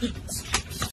eat.